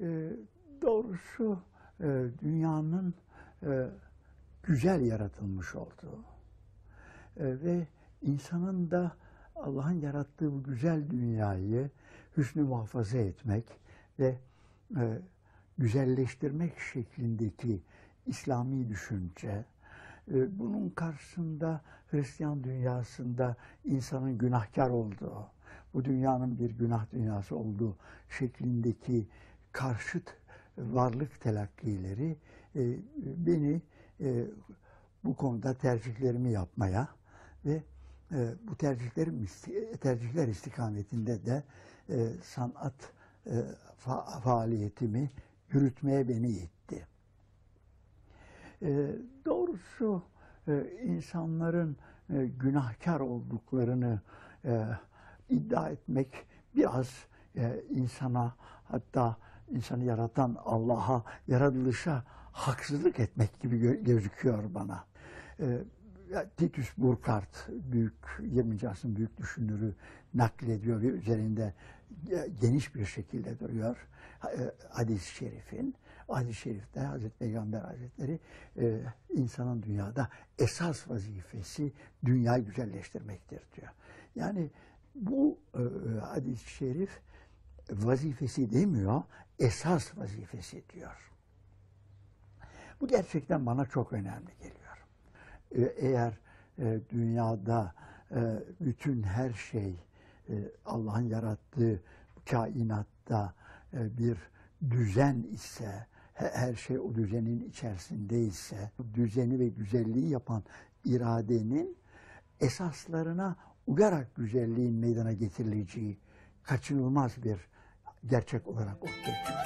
E, doğrusu e, dünyanın e, güzel yaratılmış olduğu e, ve insanın da Allah'ın yarattığı bu güzel dünyayı hüsnü muhafaza etmek ve e, güzelleştirmek şeklindeki İslami düşünce, e, bunun karşısında Hristiyan dünyasında insanın günahkar olduğu, bu dünyanın bir günah dünyası olduğu şeklindeki karşıt varlık telakkileri e, beni e, bu konuda tercihlerimi yapmaya ve e, bu tercihlerim tercihler istikametinde de e, sanat e, fa- faaliyetimi yürütmeye beni itti. E, doğrusu e, insanların e, günahkar olduklarını e, iddia etmek biraz e, insana hatta insanı yaratan Allah'a, yaratılışa haksızlık etmek gibi gö- gözüküyor bana. E, Titus Burkhardt, büyük 20. asrın büyük düşünürü naklediyor ve üzerinde geniş bir şekilde duruyor. E, Hadis-i şerifin. Hadis-i şerifte Hazreti Peygamber Hazretleri e, insanın dünyada esas vazifesi dünyayı güzelleştirmektir diyor. Yani bu e, hadis-i şerif vazifesi demiyor, esas vazifesi diyor. Bu gerçekten bana çok önemli geliyor. Ee, Eğer e, dünyada e, bütün her şey e, Allah'ın yarattığı kainatta e, bir düzen ise, he- her şey o düzenin içerisinde ise, bu düzeni ve güzelliği yapan iradenin esaslarına uyarak güzelliğin meydana getirileceği kaçınılmaz bir gerçek olarak ortaya çıkıyor.